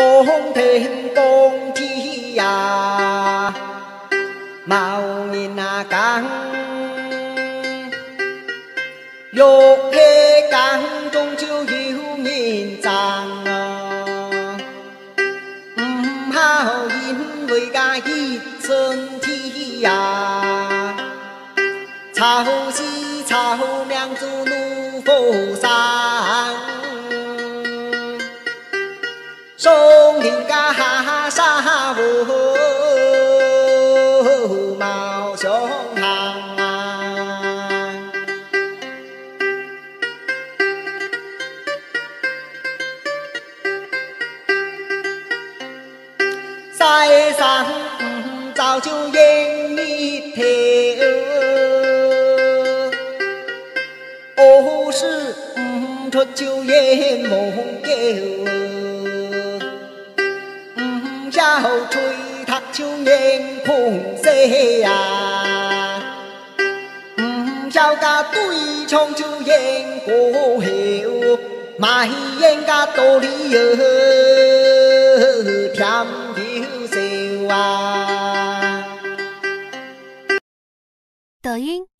公天公地呀，mau nhìn à càng dục thế càng trong chiêu diệu nhìn chàng hào yên với ca y sơn thi à chào si chào miang zu nu phổ sang sông Hình ca hà hà sa hà vô màu sông hàng sai sáng chào chiều yên đi thế ô, sư ừ, thuật chiêu yên mộng kêu giao truy thác chiêu yên khủng xê à giao ca tuy trong chiêu yên cổ hiệu mà yên ca tô lý ơ thiam diệu siêu à 抖音。